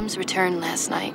James returned last night.